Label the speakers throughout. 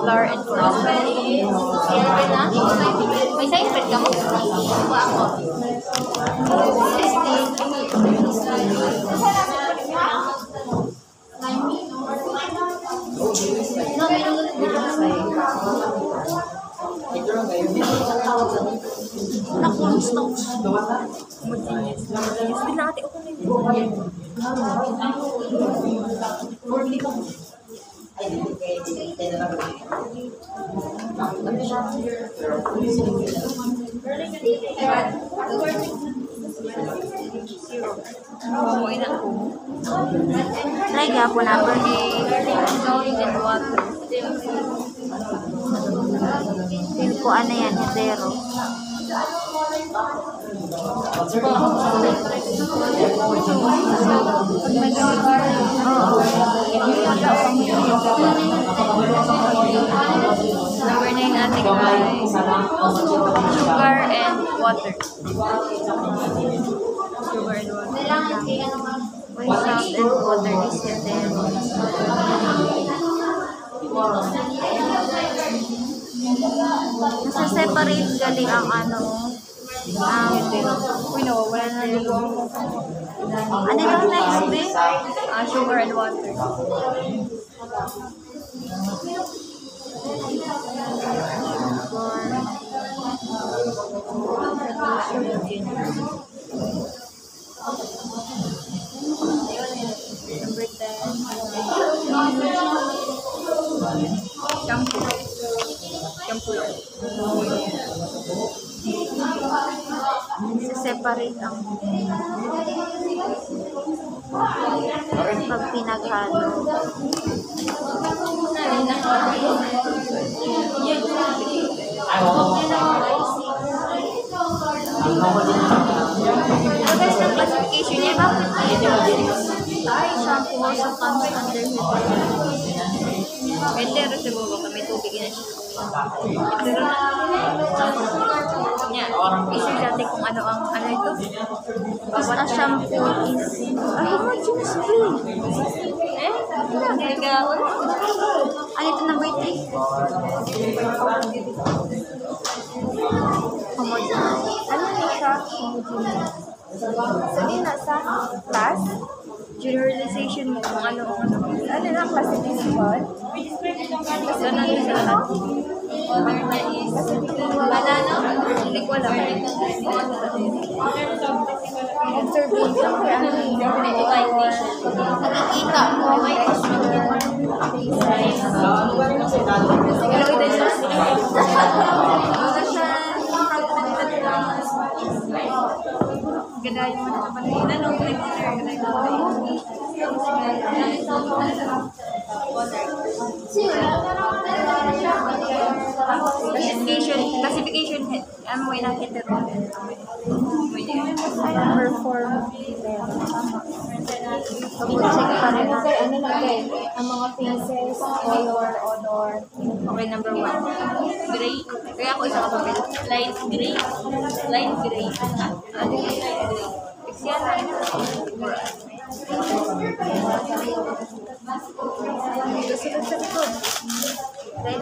Speaker 1: flour, and crop.
Speaker 2: May side ka mo? Wa ako. No, meron ulit
Speaker 1: Nakulos na Homogeneous. Homogeneous. Binati ako na yun. Umuwi na ako. Try gapon na ako ni and water. Feel ko ano yan, hetero. Number 9 ating ay sugar and water. Sugar and water. One salt and water is hetero. Nasa separate gali ang ano, ang Uy, nawawala na yung Ano yung next day? Ah, sugar and water. Number 10. Shampoo. Shampoo yan. separate ang pag pinaghalo. Classification niya, bakit ay shampoo also comes under hetero. Hetero siguro kami tubig na siya. Hetero na. Niya, issue dati kung ano ang ano ito. Basta shampoo is ah, homogeneous free. Eh? Gagawin. Ano ito number 3? Homogeneous. Ano na siya? Homogeneous. So, di na sa class, generalization mo kung ano ang ano. Ano na classification? Ganun din sa lahat.
Speaker 2: Wala no?
Speaker 1: Hindi ko alam.
Speaker 2: Observation kaya ano
Speaker 1: Utilization.
Speaker 2: Nakikita ko. May
Speaker 1: Pero ito Ganda yung mga kapatid. Ano? Ganda Classification, classification, ano mo ilang hetero? Number 4. Pag-check pa rin
Speaker 2: Kasi ano na ang mga faces, color, odor.
Speaker 1: Okay, number 1. Gray. Kaya ako isa kapapil. Light gray. Light gray. Ano yung light gray? Fix yan. Susunod sa likod. Dahil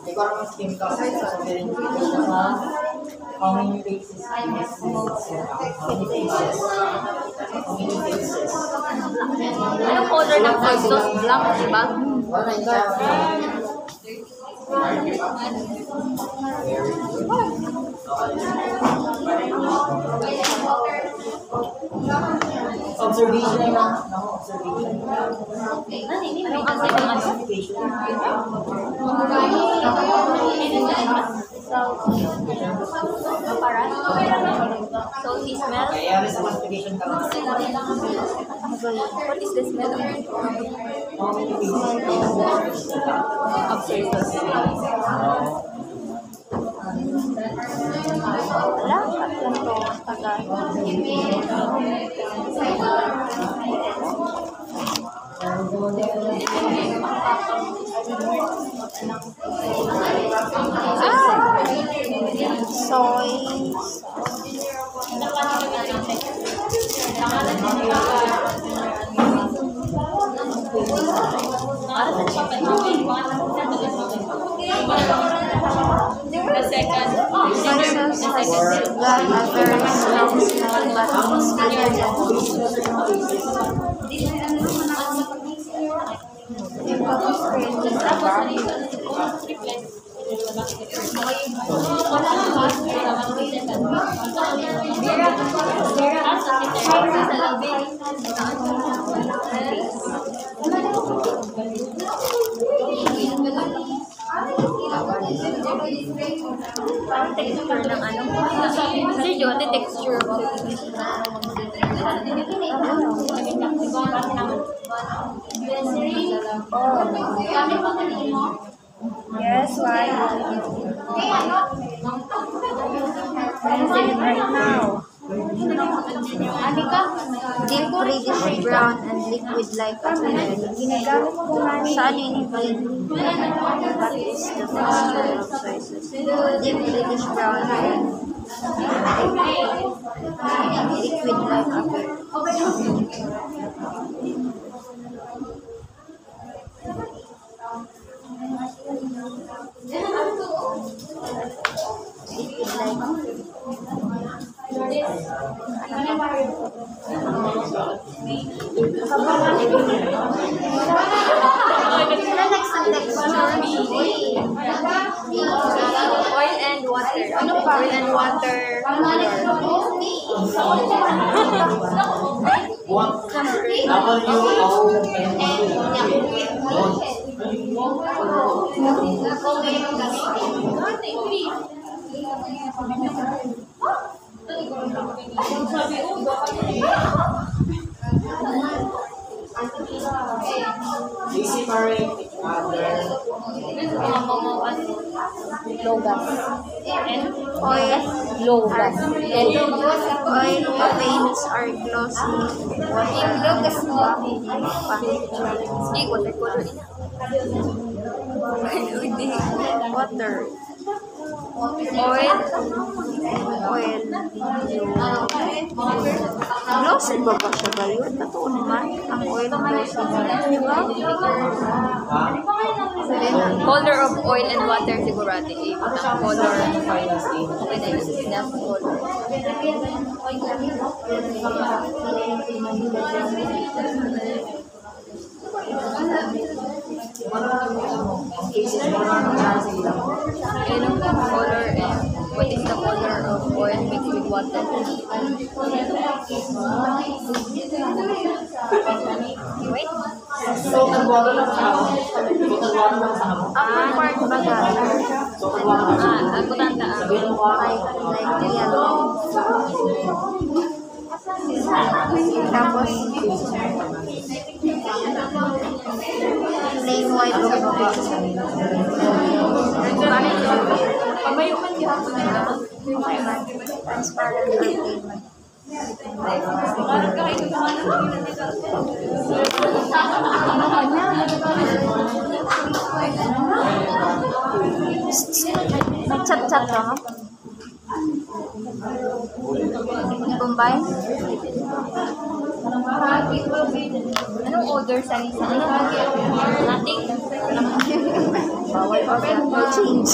Speaker 3: Ikaw naman skin ka sa how many faces How many faces? How many faces?
Speaker 1: Anong color ng voice sauce? Black, di ba?
Speaker 3: Na ikaw. Observation lang. No, observation.
Speaker 1: Anong ang ng ano? Salty smell?
Speaker 3: Kaya may sa classification ka lang.
Speaker 1: What is the smell?
Speaker 3: Faces?
Speaker 1: Wala, lang to. Tagal. Ah!
Speaker 3: The second.
Speaker 2: Sauce has got a very strong smell, but it's
Speaker 1: texture ng ano. Sir Jo, ate texture ko.
Speaker 2: Yes, why? right now. Deep reddish brown and liquid like a Saan yun yung What is the texture of sauce? Deep reddish brown and liquid like a milk. Liquid like a milk.
Speaker 1: Oil and water. Oil and water.
Speaker 2: Low gas. Oil paints are glossy. Water. Low gas ba?
Speaker 1: Sige, water color.
Speaker 2: Water.
Speaker 1: Oil.
Speaker 2: Oil. Glossy ba ba siya ba yun? Totoo naman. Ang oil glossy ba? Di ba?
Speaker 1: Color of oil and water siguro ate. Eh, ang color. Okay na yun. Enough color. Wait.
Speaker 4: Total water lang sa ako. Water lang sa ako.
Speaker 2: Ang part baga.
Speaker 4: Total water lang sa
Speaker 1: Ah, kutanta ah.
Speaker 4: Sabihin mo ka.
Speaker 2: Like, like yellow. Tapos, plain white sa baba.
Speaker 1: Pabayukan niyo ako
Speaker 2: Transparent plain white. Nag-chat-chat ka mo? Combine?
Speaker 1: Anong order sa isa? Nothing.
Speaker 2: Bawal order. No change.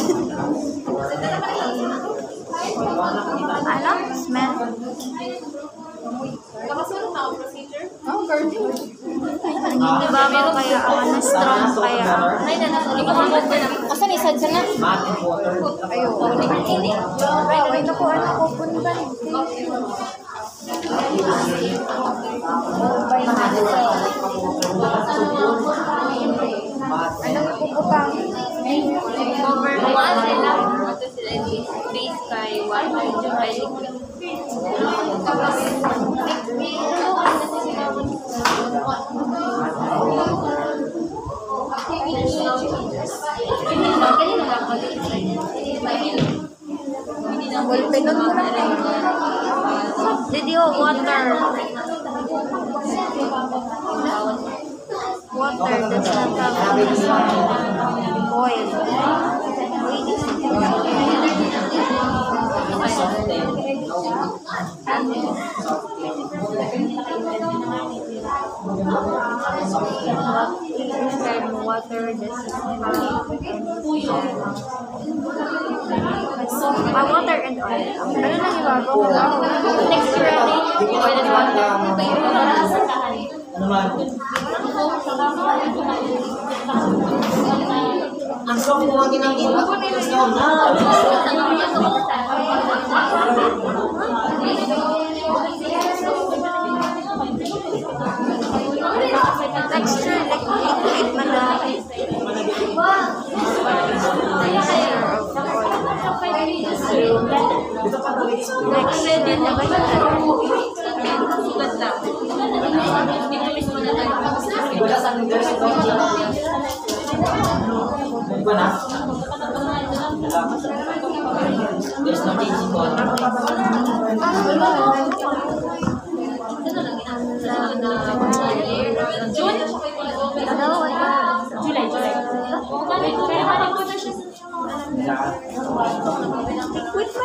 Speaker 2: ano? Smell? Nangingiba ba kaya ang ano strong kaya?
Speaker 1: Ay, na nasa lima ka mo na.
Speaker 3: Asan isa dyan na?
Speaker 4: Matte and water.
Speaker 2: Ayo. Ay, naku, ano ko punta? Combine na ito. Anong ipuputang?
Speaker 1: Cover mo sila. Ito sila yung base kay water. Ay, liquid.
Speaker 2: Ballpenon ko lang. Did you water? Water does not have Describe water, Ah, water and oil. Ano lang ibabaw ko? Texturally, oil and water.
Speaker 4: Ano man? Ang strong mo ang ginagawa. Ang strong akin there's no Iba na? There's no changing color.
Speaker 3: July, July.
Speaker 2: Liquid man lang.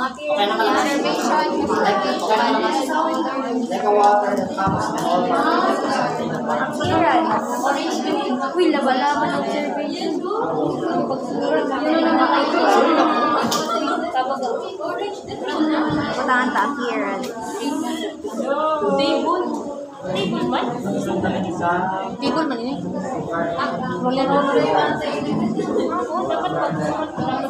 Speaker 4: Okay na ka lang. Okay na ka lang. Like a water that comes and all.
Speaker 2: Yun na naman Kiran.
Speaker 3: Table. Man?
Speaker 4: Sa
Speaker 2: Bigol man ini.
Speaker 3: Roller-roller. Oo, dapat pag Table na.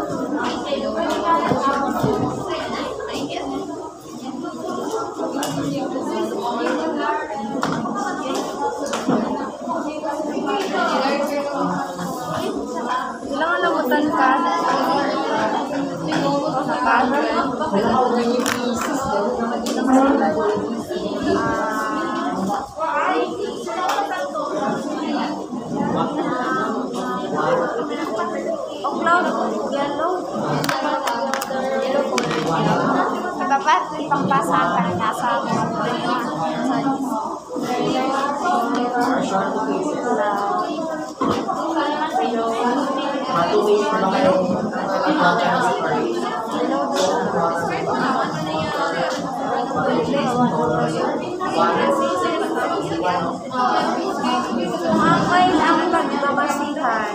Speaker 2: Okay ang pagbabasihan.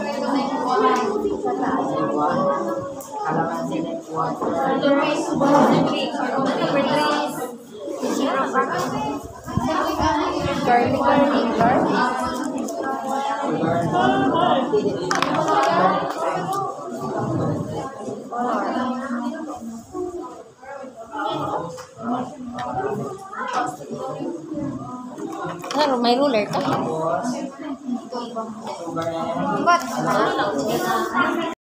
Speaker 4: Kalamansi like water.
Speaker 2: Number three, zero pa. Garlic vinegar.
Speaker 3: Ano, may ruler ka?
Speaker 2: But,